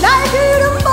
날 그런